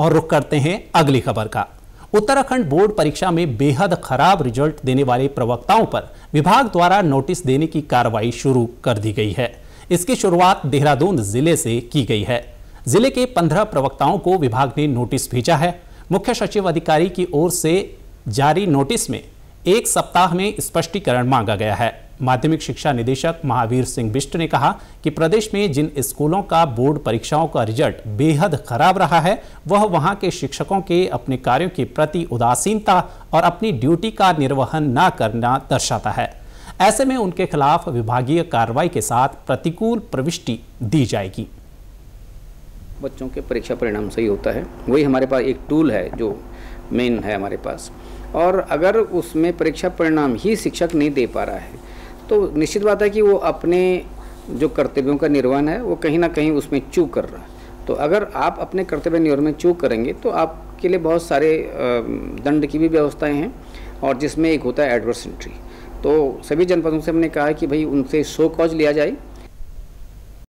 और रुक करते हैं अगली खबर का। उत्तराखंड बोर्ड परीक्षा में बेहद खराब रिज़ल्ट देने वाले प्रवक्ताओं पर विभाग द्वारा नोटिस देने की कार्रवाई शुरू कर दी गई है। इसकी शुरुआत देहरादून ज़िले से की गई है। ज़िले के पंद्रह प्रवक्ताओं को विभाग ने नोटिस भेजा है। मुख्य सचिव अधिकारी की ओर से जारी नोटिस में एक सप्ताह में स्पष्टीकरण मांगा गया है। माध्यमिक शिक्षा निदेशक महावीर सिंह बिष्ट ने कहा कि प्रदेश में जिन स्कूलों का बोर्ड परीक्षाओं का रिज़ल्ट बेहद खराब रहा है, वह वहाँ के शिक्षकों के अपने कार्यों के प्रति उदासीनता और अपनी ड्यूटी का निर्वहन न करना दर्शाता है। ऐसे में उनके खिलाफ विभागीय कार्रवाई के साथ प्रतिकूल प्रविष्टि दी जाएगी। बच्चों के परीक्षा परिणाम सही होता है, वही हमारे पास एक टूल है जो मेन है हमारे पास। और अगर उसमें परीक्षा परिणाम ही शिक्षक नहीं दे पा रहा है तो निश्चित बात है कि वो अपने जो कर्तव्यों का निर्वहन है, वो कहीं ना कहीं उसमें चूक कर रहा है। तो अगर आप अपने कर्तव्य निर्वहन में चूक करेंगे तो आपके लिए बहुत सारे दंड की भी व्यवस्थाएँ हैं और जिसमें एक होता है एडवर्स एंट्री तो सभी जनपदों से हमने कहा है कि भाई उनसे शो कॉज लिया जाए